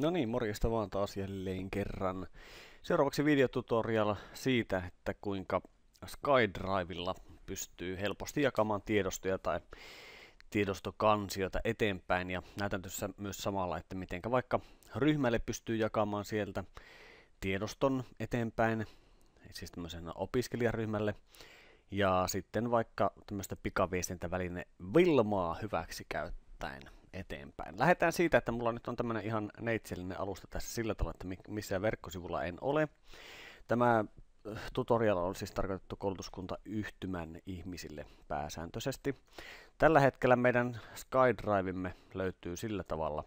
No niin, morjesta vaan taas jälleen kerran. Seuraavaksi videotutorial siitä, että kuinka SkyDrivella pystyy helposti jakamaan tiedostoja tai tiedostokansioita eteenpäin. Ja näytän tässä myös samalla, että miten vaikka ryhmälle pystyy jakamaan sieltä tiedoston eteenpäin, siis tämmöisen opiskelijaryhmälle. Ja sitten vaikka tämmöistä pikaviestintäväline Vilmaa hyväksi käyttäen eteenpäin. Lähdetään siitä, että mulla nyt on tämmöinen ihan neitsellinen alusta tässä sillä tavalla, että missään verkkosivulla en ole. Tämä äh, tutorial on siis tarkoitettu koulutuskunta yhtymän ihmisille pääsääntöisesti. Tällä hetkellä meidän SkyDrivemme löytyy sillä tavalla,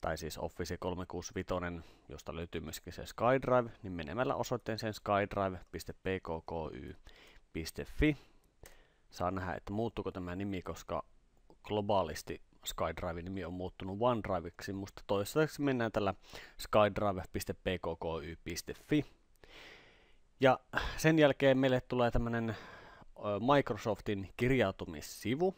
tai siis Office 365, josta löytyy myöskin se SkyDrive, niin menemällä osoitteeseen skydrive.pkky.fi saa nähdä, että muuttuuko tämä nimi, koska globaalisti SkyDrive nimi on muuttunut OneDriveiksi, mutta toistaiseksi mennään tällä skydrive.pkky.fi. Ja sen jälkeen meille tulee tämmöinen Microsoftin kirjautumissivu.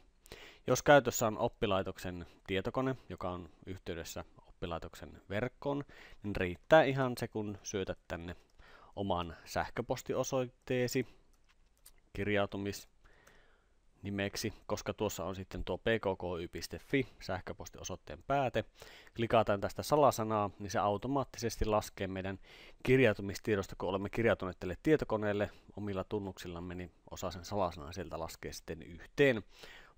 Jos käytössä on oppilaitoksen tietokone, joka on yhteydessä oppilaitoksen verkkoon, niin riittää ihan se, kun syötät tänne oman sähköpostiosoitteesi kirjautumis nimeksi, koska tuossa on sitten tuo pkky.fi sähköpostiosoitteen pääte. Klikataan tästä salasanaa, niin se automaattisesti laskee meidän kirjautumistiedosta, kun olemme kirjautuneet tälle tietokoneelle omilla tunnuksillamme, niin osa sen salasanaa sieltä laskee sitten yhteen,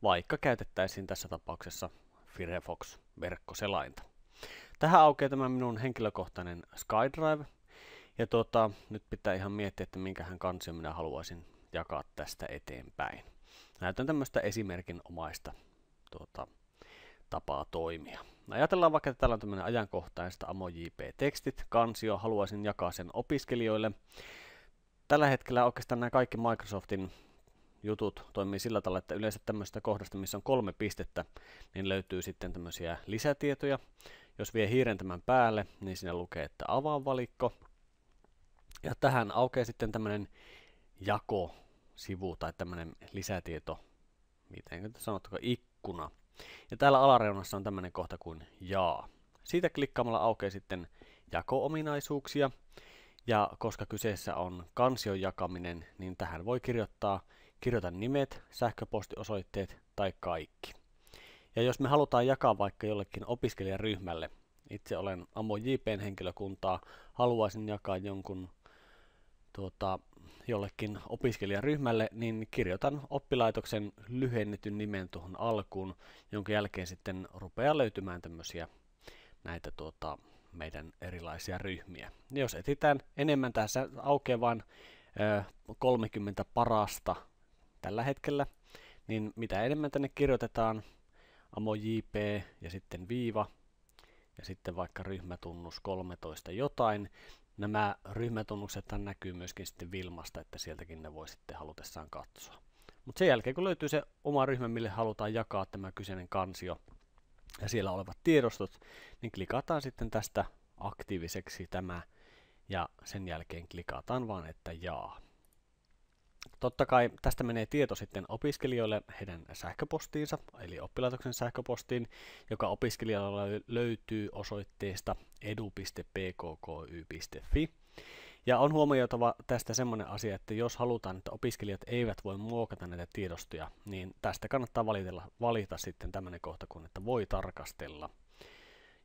vaikka käytettäisiin tässä tapauksessa Firefox-verkkoselainta. Tähän aukeaa tämä minun henkilökohtainen SkyDrive, ja tuota, nyt pitää ihan miettiä, että minkähän kansion minä haluaisin jakaa tästä eteenpäin. Näytän tämmöistä esimerkin omaista tuota, tapaa toimia. Ajatellaan vaikka, että täällä on tämmöinen ajankohtaista AmoJP-tekstit, kansio, haluaisin jakaa sen opiskelijoille. Tällä hetkellä oikeastaan nämä kaikki Microsoftin jutut toimii sillä tavalla, että yleensä tämmöistä kohdasta, missä on kolme pistettä, niin löytyy sitten tämmöisiä lisätietoja. Jos vie hiiren tämän päälle, niin siinä lukee, että avaa valikko. Ja tähän aukeaa sitten tämmöinen jako sivu tai tämmöinen lisätieto, miten sanottako, ikkuna. Ja täällä alareunassa on tämmöinen kohta kuin jaa. Siitä klikkaamalla aukeaa sitten jako-ominaisuuksia. Ja koska kyseessä on kansion jakaminen, niin tähän voi kirjoittaa kirjoita nimet, sähköpostiosoitteet tai kaikki. Ja jos me halutaan jakaa vaikka jollekin opiskelijaryhmälle, itse olen Amo JPn henkilökuntaa, haluaisin jakaa jonkun tuota, jollekin opiskelijaryhmälle, niin kirjoitan oppilaitoksen lyhennetyn nimen tuohon alkuun, jonka jälkeen sitten rupeaa löytymään tämmöisiä näitä tuota, meidän erilaisia ryhmiä. Jos etsitään enemmän, tässä aukeaa vain 30 parasta tällä hetkellä, niin mitä enemmän tänne kirjoitetaan, AmoJP ja sitten viiva, ja sitten vaikka ryhmätunnus 13 jotain, Nämä ryhmätunnukset näkyy myöskin sitten Vilmasta, että sieltäkin ne voi sitten halutessaan katsoa. Mutta sen jälkeen, kun löytyy se oma ryhmä, mille halutaan jakaa tämä kyseinen kansio ja siellä olevat tiedostot, niin klikataan sitten tästä aktiiviseksi tämä ja sen jälkeen klikataan vaan, että jaa. Totta kai tästä menee tieto sitten opiskelijoille heidän sähköpostiinsa, eli oppilaitoksen sähköpostiin, joka opiskelijalla löytyy osoitteesta edu.pkky.fi. Ja on huomioitava tästä semmoinen asia, että jos halutaan, että opiskelijat eivät voi muokata näitä tiedostoja, niin tästä kannattaa valitella, valita sitten tämmöinen kohta kun, että voi tarkastella,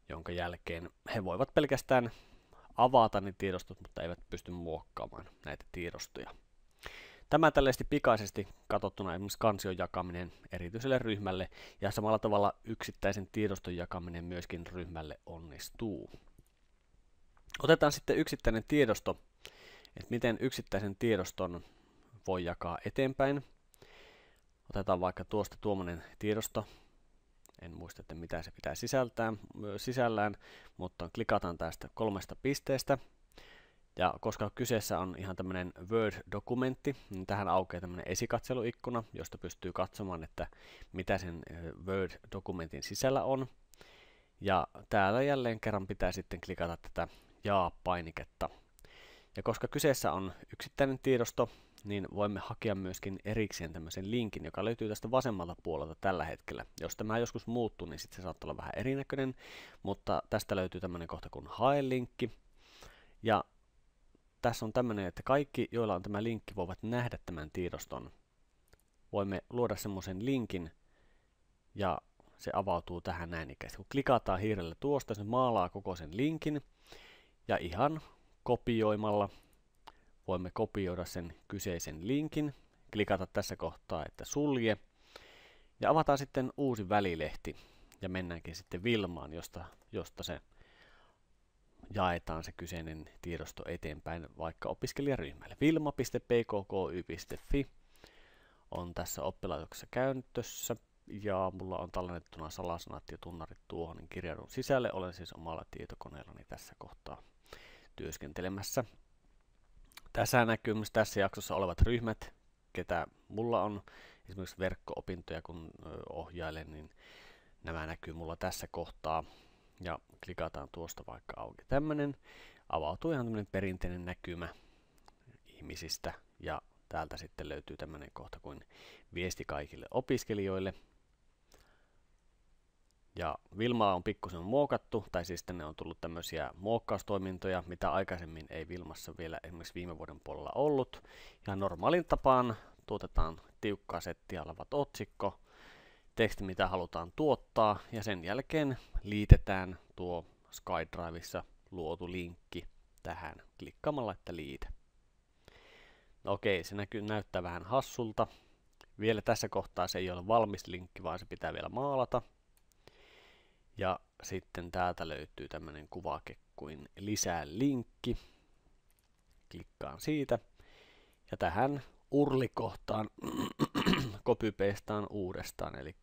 jonka jälkeen he voivat pelkästään avata ne tiedostot, mutta eivät pysty muokkaamaan näitä tiedostoja. Tämä tällaisesti pikaisesti katsottuna esimerkiksi kansion jakaminen erityiselle ryhmälle ja samalla tavalla yksittäisen tiedoston jakaminen myöskin ryhmälle onnistuu. Otetaan sitten yksittäinen tiedosto, että miten yksittäisen tiedoston voi jakaa eteenpäin. Otetaan vaikka tuosta tuommoinen tiedosto. En muista, että mitä se pitää sisältää, sisällään, mutta klikataan tästä kolmesta pisteestä ja koska kyseessä on ihan tämmöinen Word-dokumentti, niin tähän aukeaa tämmöinen esikatseluikkuna, josta pystyy katsomaan, että mitä sen Word-dokumentin sisällä on. Ja täällä jälleen kerran pitää sitten klikata tätä jaa-painiketta. Ja koska kyseessä on yksittäinen tiedosto, niin voimme hakea myöskin erikseen tämmöisen linkin, joka löytyy tästä vasemmalta puolelta tällä hetkellä. Jos tämä joskus muuttuu, niin sitten se saattaa olla vähän erinäköinen, mutta tästä löytyy tämmöinen kohta kuin hae-linkki. Ja tässä on tämmöinen, että kaikki, joilla on tämä linkki, voivat nähdä tämän tiedoston. Voimme luoda semmoisen linkin, ja se avautuu tähän näin ikäisesti. Kun klikataan hiirellä tuosta, se maalaa koko sen linkin, ja ihan kopioimalla voimme kopioida sen kyseisen linkin, klikata tässä kohtaa, että sulje, ja avataan sitten uusi välilehti, ja mennäänkin sitten Vilmaan, josta, josta se jaetaan se kyseinen tiedosto eteenpäin vaikka opiskelijaryhmälle. vilma.pkky.fi on tässä oppilaitoksessa käytössä ja mulla on tallennettuna salasanat ja tunnarit tuohon niin kirjaudun sisälle. Olen siis omalla tietokoneellani tässä kohtaa työskentelemässä. Tässä näkyy myös tässä jaksossa olevat ryhmät, ketä mulla on esimerkiksi verkko-opintoja kun ohjailen, niin nämä näkyy mulla tässä kohtaa. Ja klikataan tuosta vaikka auki tämmönen. Avautuu ihan tämmönen perinteinen näkymä ihmisistä ja täältä sitten löytyy tämmönen kohta kuin viesti kaikille opiskelijoille. Ja Vilmaa on pikkusen muokattu, tai siis tänne on tullut tämmöisiä muokkaustoimintoja, mitä aikaisemmin ei Vilmassa vielä esimerkiksi viime vuoden puolella ollut. Ja normaalin tapaan tuotetaan tiukkaa settiä olevat otsikko, teksti, mitä halutaan tuottaa, ja sen jälkeen liitetään tuo SkyDriveissa luotu linkki tähän klikkaamalla, että liite. No okei, se näkyy, näyttää vähän hassulta. Vielä tässä kohtaa se ei ole valmis linkki, vaan se pitää vielä maalata. Ja sitten täältä löytyy tämmöinen kuvake kuin lisää linkki. Klikkaan siitä. Ja tähän urlikohtaan copypastaan uudestaan, eli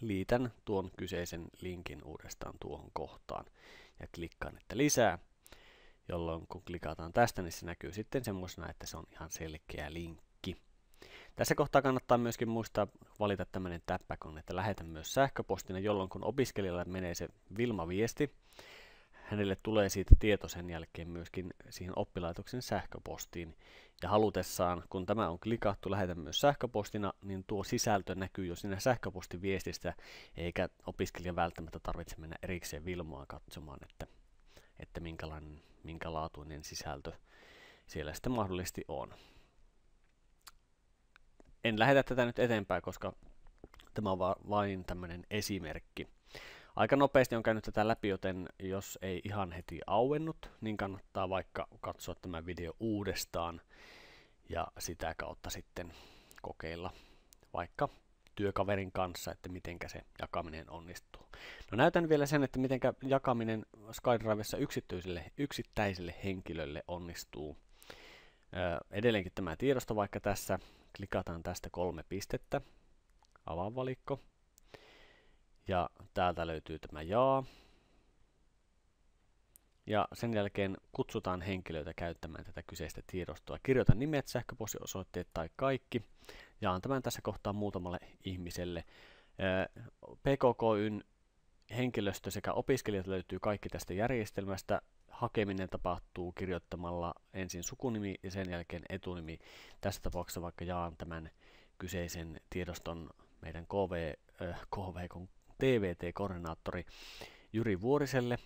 liitän tuon kyseisen linkin uudestaan tuohon kohtaan ja klikkaan, että lisää, jolloin kun klikataan tästä, niin se näkyy sitten semmoisena, että se on ihan selkeä linkki. Tässä kohtaa kannattaa myöskin muistaa valita tämmöinen täppäkon, että lähetän myös sähköpostina, jolloin kun opiskelijalle menee se Vilma-viesti, hänelle tulee siitä tieto sen jälkeen myöskin siihen oppilaitoksen sähköpostiin. Ja halutessaan, kun tämä on klikattu, lähetä myös sähköpostina, niin tuo sisältö näkyy jo siinä sähköpostiviestistä, eikä opiskelija välttämättä tarvitse mennä erikseen Vilmoa katsomaan, että, että minkälainen, minkälaatuinen sisältö siellä sitten mahdollisesti on. En lähetä tätä nyt eteenpäin, koska tämä on vain tämmöinen esimerkki. Aika nopeasti on käynyt tätä läpi, joten jos ei ihan heti auennut, niin kannattaa vaikka katsoa tämä video uudestaan ja sitä kautta sitten kokeilla vaikka työkaverin kanssa, että miten se jakaminen onnistuu. No näytän vielä sen, että miten jakaminen SkyDrivessa yksityiselle, yksittäiselle henkilölle onnistuu. Edelleenkin tämä tiedosto, vaikka tässä klikataan tästä kolme pistettä, avainvalikko, ja täältä löytyy tämä jaa. Ja sen jälkeen kutsutaan henkilöitä käyttämään tätä kyseistä tiedostoa. Kirjoita nimet, sähköpostiosoitteet tai kaikki. Jaan tämän tässä kohtaa muutamalle ihmiselle. PKKYn henkilöstö sekä opiskelijat löytyy kaikki tästä järjestelmästä. Hakeminen tapahtuu kirjoittamalla ensin sukunimi ja sen jälkeen etunimi. Tässä tapauksessa vaikka jaan tämän kyseisen tiedoston meidän KV, äh, KV TVT-koordinaattori Jyri Vuoriselle.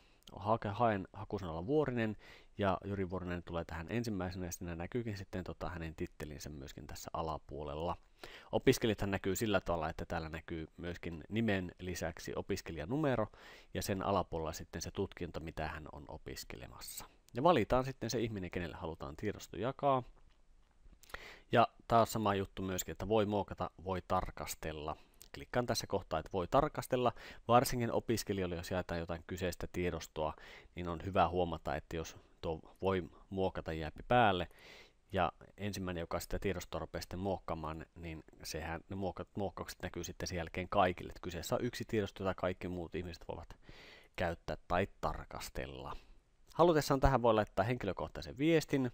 haen hakusanalla Vuorinen ja Jyri Vuorinen tulee tähän ensimmäisenä ja siinä näkyykin sitten tota hänen tittelinsä myöskin tässä alapuolella. Opiskelijathan näkyy sillä tavalla, että täällä näkyy myöskin nimen lisäksi opiskelijanumero ja sen alapuolella sitten se tutkinto, mitä hän on opiskelemassa. Ja valitaan sitten se ihminen, kenelle halutaan tiedosto jakaa. Ja taas sama juttu myöskin, että voi muokata, voi tarkastella klikkaan tässä kohtaa, että voi tarkastella. Varsinkin opiskelijoille, jos jaetaan jotain kyseistä tiedostoa, niin on hyvä huomata, että jos tuo voi muokata jääpi päälle, ja ensimmäinen, joka sitä tiedostoa rupeaa sitten muokkaamaan, niin sehän, ne muokkaukset näkyy sitten sen jälkeen kaikille. Että kyseessä on yksi tiedosto, jota kaikki muut ihmiset voivat käyttää tai tarkastella. Halutessaan tähän voi laittaa henkilökohtaisen viestin,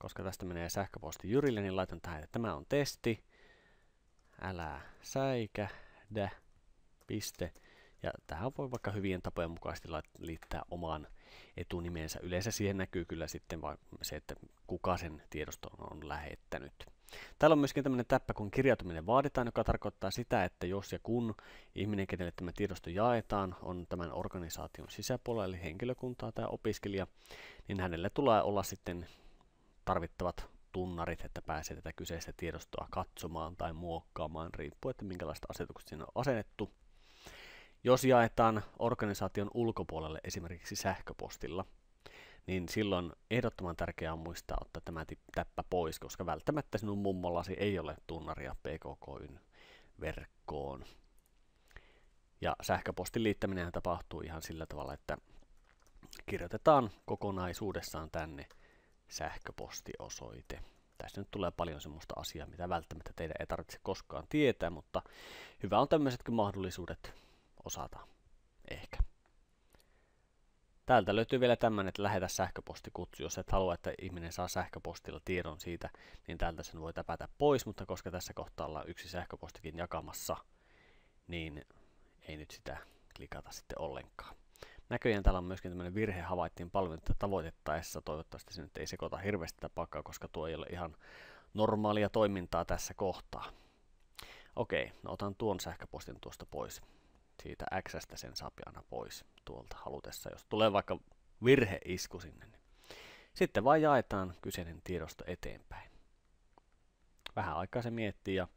koska tästä menee sähköposti Jyrille, niin laitan tähän, että tämä on testi. Älä säikähdä. Piste. Ja tähän voi vaikka hyvien tapojen mukaisesti liittää oman etunimensä. Yleensä siihen näkyy kyllä sitten vaan se, että kuka sen tiedoston on lähettänyt. Täällä on myöskin tämmöinen täppä, kun kirjautuminen vaaditaan, joka tarkoittaa sitä, että jos ja kun ihminen, kenelle tämä tiedosto jaetaan, on tämän organisaation sisäpuolella, eli henkilökuntaa tai opiskelija, niin hänelle tulee olla sitten tarvittavat tunnarit, että pääsee tätä kyseistä tiedostoa katsomaan tai muokkaamaan, riippuen, että minkälaiset asetukset siinä on asennettu. Jos jaetaan organisaation ulkopuolelle esimerkiksi sähköpostilla, niin silloin ehdottoman tärkeää on muistaa ottaa tämä täppä pois, koska välttämättä sinun mummollasi ei ole tunnaria PKKyn verkkoon. Ja sähköpostin liittäminen tapahtuu ihan sillä tavalla, että kirjoitetaan kokonaisuudessaan tänne sähköpostiosoite. Tässä nyt tulee paljon semmoista asiaa, mitä välttämättä teidän ei tarvitse koskaan tietää, mutta hyvä on tämmöisetkin mahdollisuudet osata ehkä. Täältä löytyy vielä tämmöinen, että lähetä sähköpostikutsu. Jos et halua, että ihminen saa sähköpostilla tiedon siitä, niin täältä sen voi täpätä pois, mutta koska tässä kohtaa ollaan yksi sähköpostikin jakamassa, niin ei nyt sitä klikata sitten ollenkaan. Näköjään täällä on myöskin tämmöinen virhe havaittiin palveluita tavoitettaessa. Toivottavasti se nyt ei sekoita hirveästi tätä pakkaa, koska tuo ei ole ihan normaalia toimintaa tässä kohtaa. Okei, no otan tuon sähköpostin tuosta pois siitä x sen saa aina pois tuolta halutessa, jos tulee vaikka virheisku sinne. Niin sitten vain jaetaan kyseinen tiedosto eteenpäin. Vähän aikaa se miettii ja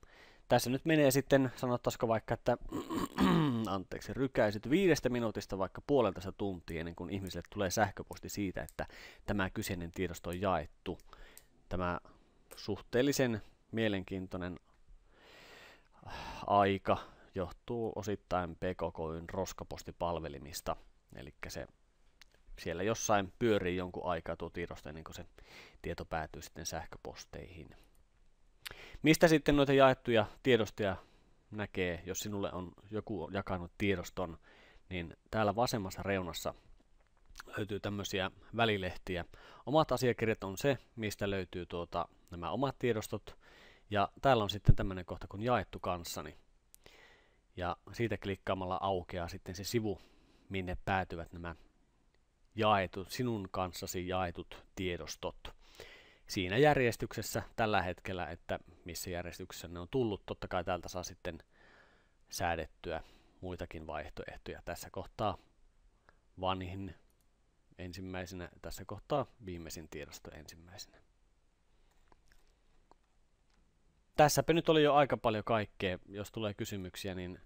tässä nyt menee sitten, sanottaisiko vaikka, että anteeksi, rykäisit viidestä minuutista vaikka puolentoista tuntia ennen kuin ihmiselle tulee sähköposti siitä, että tämä kyseinen tiedosto on jaettu. Tämä suhteellisen mielenkiintoinen aika johtuu osittain PKKyn roskapostipalvelimista, eli se siellä jossain pyörii jonkun aikaa tuo tiedosto ennen kuin se tieto päätyy sitten sähköposteihin. Mistä sitten noita jaettuja tiedostoja näkee, jos sinulle on joku jakanut tiedoston, niin täällä vasemmassa reunassa löytyy tämmöisiä välilehtiä. Omat asiakirjat on se, mistä löytyy tuota, nämä omat tiedostot, ja täällä on sitten tämmöinen kohta kuin jaettu kanssani ja siitä klikkaamalla aukeaa sitten se sivu, minne päätyvät nämä jaetut, sinun kanssasi jaetut tiedostot. Siinä järjestyksessä tällä hetkellä, että missä järjestyksessä ne on tullut, totta kai täältä saa sitten säädettyä muitakin vaihtoehtoja. Tässä kohtaa vanhin ensimmäisenä, tässä kohtaa viimeisin tiedosto ensimmäisenä. Tässäpä nyt oli jo aika paljon kaikkea. Jos tulee kysymyksiä, niin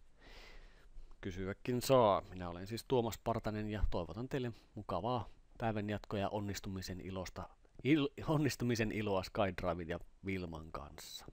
kysyäkin saa. Minä olen siis Tuomas Partanen ja toivotan teille mukavaa päivän jatkoa ja onnistumisen, ilosta, il, onnistumisen iloa SkyDriven ja Vilman kanssa.